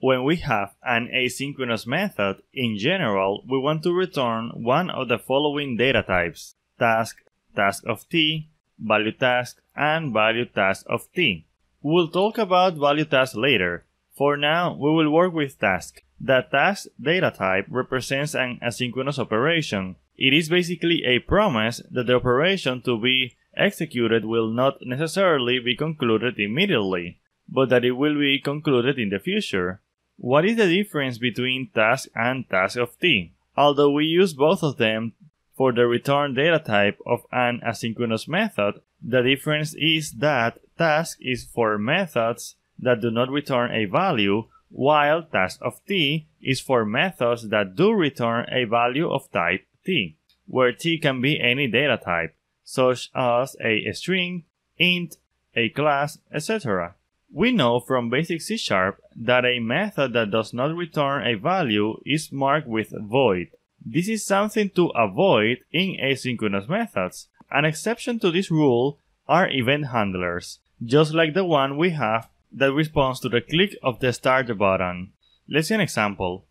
When we have an asynchronous method, in general, we want to return one of the following data types task, task of t, value task, and value task of t. We'll talk about value task later. For now, we will work with task. The task data type represents an asynchronous operation. It is basically a promise that the operation to be executed will not necessarily be concluded immediately, but that it will be concluded in the future. What is the difference between task and task of t? Although we use both of them for the return data type of an asynchronous method, the difference is that task is for methods that do not return a value, while task of t is for methods that do return a value of type t, where t can be any data type, such as a string, int, a class, etc. We know from basic C Sharp that a method that does not return a value is marked with void. This is something to avoid in asynchronous methods. An exception to this rule are event handlers, just like the one we have that responds to the click of the start button. Let's see an example.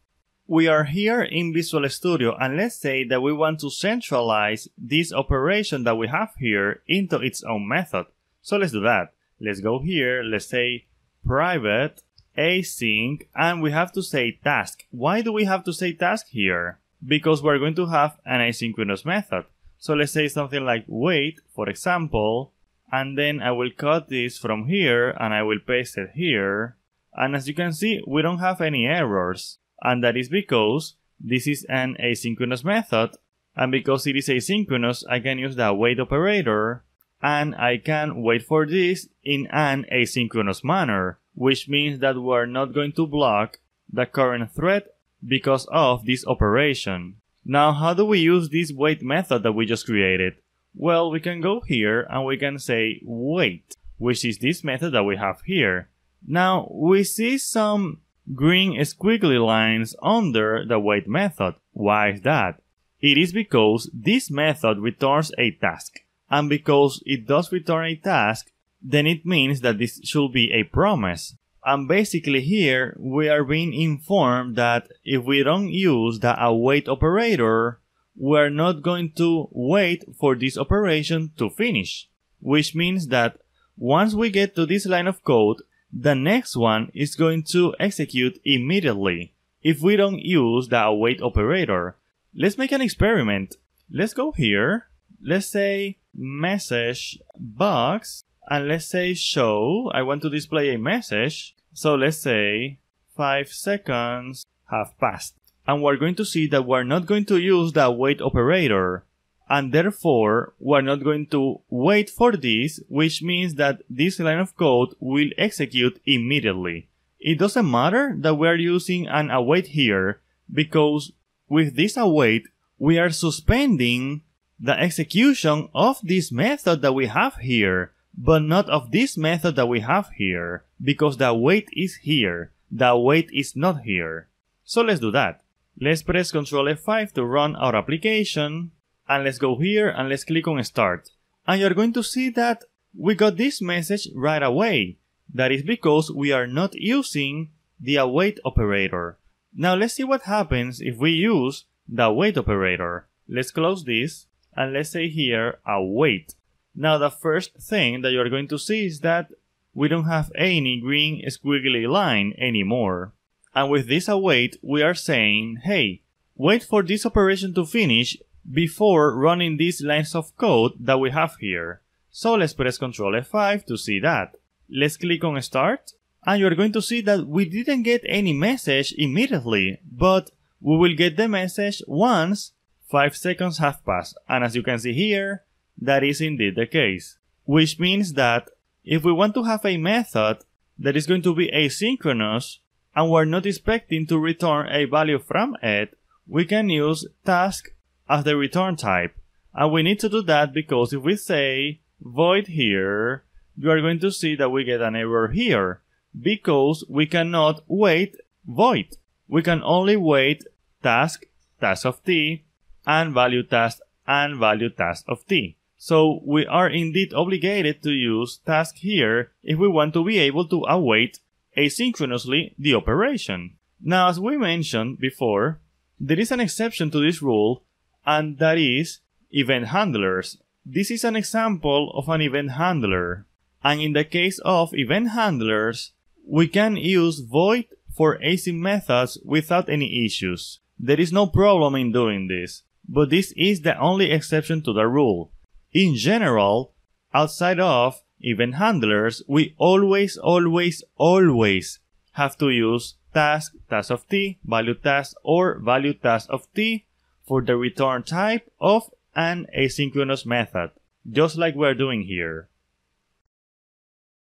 We are here in Visual Studio and let's say that we want to centralize this operation that we have here into its own method. So let's do that. Let's go here, let's say private async and we have to say task. Why do we have to say task here? Because we're going to have an asynchronous method. So let's say something like wait, for example, and then I will cut this from here and I will paste it here. And as you can see, we don't have any errors. And that is because this is an asynchronous method. And because it is asynchronous, I can use the await operator and I can wait for this in an asynchronous manner, which means that we're not going to block the current thread because of this operation. Now, how do we use this wait method that we just created? Well, we can go here and we can say wait, which is this method that we have here. Now, we see some green squiggly lines under the wait method. Why is that? It is because this method returns a task and because it does return a task, then it means that this should be a promise. And basically here, we are being informed that if we don't use the await operator, we're not going to wait for this operation to finish. Which means that once we get to this line of code, the next one is going to execute immediately if we don't use the await operator. Let's make an experiment. Let's go here. Let's say message box and let's say show. I want to display a message. So let's say 5 seconds have passed. And we're going to see that we're not going to use the await operator. And therefore, we're not going to wait for this, which means that this line of code will execute immediately. It doesn't matter that we're using an await here, because with this await, we are suspending the execution of this method that we have here, but not of this method that we have here, because the wait is here, the wait is not here. So let's do that. Let's press Ctrl F5 to run our application, and let's go here and let's click on Start. And you're going to see that we got this message right away. That is because we are not using the await operator. Now let's see what happens if we use the await operator. Let's close this and let's say here await. Now the first thing that you're going to see is that we don't have any green squiggly line anymore. And with this await, we are saying, hey, wait for this operation to finish before running these lines of code that we have here. So let's press Ctrl F5 to see that. Let's click on Start, and you're going to see that we didn't get any message immediately, but we will get the message once 5 seconds have passed, and as you can see here, that is indeed the case. Which means that if we want to have a method that is going to be asynchronous, and we're not expecting to return a value from it, we can use task as the return type. And we need to do that because if we say void here, you are going to see that we get an error here because we cannot wait void. We can only wait task, task of t, and value task and value task of t. So we are indeed obligated to use task here if we want to be able to await asynchronously the operation. Now, as we mentioned before, there is an exception to this rule, and that is event handlers. This is an example of an event handler. And in the case of event handlers, we can use void for async methods without any issues. There is no problem in doing this, but this is the only exception to the rule. In general, outside of event handlers, we always, always, always have to use task, task of t, value task, or value task of t for the return type of an asynchronous method, just like we're doing here.